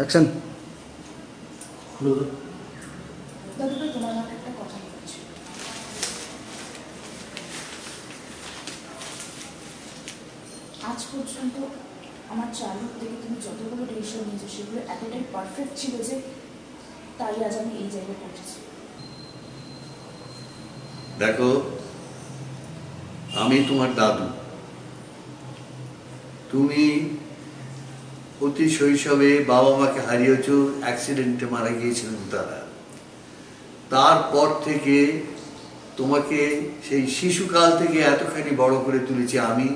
Action দাদুভাই তোমার আমাকে একটা কথা বলছি আজ পর্যন্ত আমার চালক থেকে তুমি যতগুলো ডিসিশন নিয়েছো সেগুলো এতটাই পারফেক্ট ছিল যে তাই আজ আমি এই জায়গায় পৌঁছেছি। দেখো আমি তোমার দাদু। তুমি অতি শৈশবে বাবা মাকে হারিয়েছ অ্যাক্সিডেন্টে মারা গিয়েছিলেন তারা। তারপর থেকে তোমাকে সেই শিশুকাল থেকে এতখানি বড় করে তুলেছি আমি।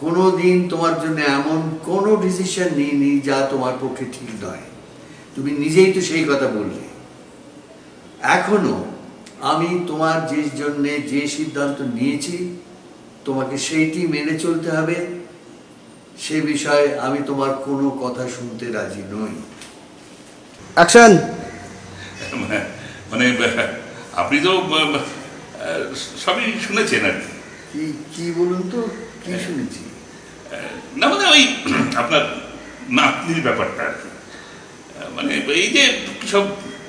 কোনো দিন তোমার জন্য এমন কোনো ডিসিশন নিইনি যা তোমার পক্ষে ঠিক নয়। তুমি নিজেই তো সেই কথা বললে। এখনও আমি তোমার যে জন্যে যে সিদ্ধান্ত নিয়েছি, তোমাকে সেইটি মেনে চলতে হবে। সে বিষয়ে আমি তোমার কোনো কথা শুনতে রাজি নই। অ্যাকশন মানে মানে আপনি তো সবই শুনেছেন আর কি। কি বলুন তো কি শুনেছি? না মানে ওই আপনার নাতনির ব্যাপারটা আর কি। মানে এই যে সব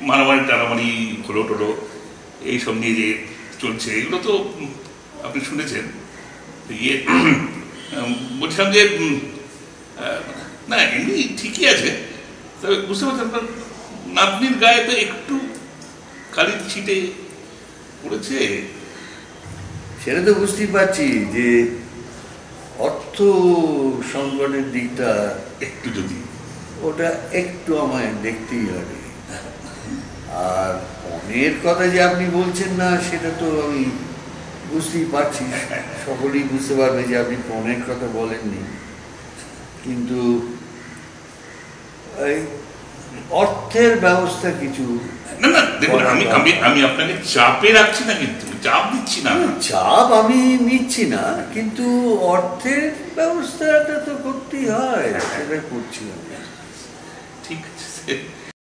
মারামারি টারামারি হলো টলো এইসব নিয়ে যে চলছে এগুলো তো আপনি শুনেছেন। ইয়ে বলছিলাম যে না এমনি ঠিকই আছে। তবে বুঝতে পারছেন নাতনির গায়ে তো একটু কালির ছিটে পড়েছে। সেটা তো বুঝতেই পারছি যে অর্থ সংকটের দিকটা একটু যদি। ওটা একটু আমায় দেখতেই হবে। আর পণের কথা যে আপনি বলছেন না সেটা তো আমি বুঝতেই পারছি সকলেই বুঝতে পারবে যে আপনি পণের কথা বলেননি। কিন্তু এই অর্থের ব্যবস্থা কিছু না না দেখুন আমি আমি আমি আপনাকে চাপে রাখছি না কিন্তু চাপ দিচ্ছি না চাপ আমি নিচ্ছি না কিন্তু অর্থের ব্যবস্থাটা তো করতেই হয় সেটা করছি আমি। ঠিক আছে।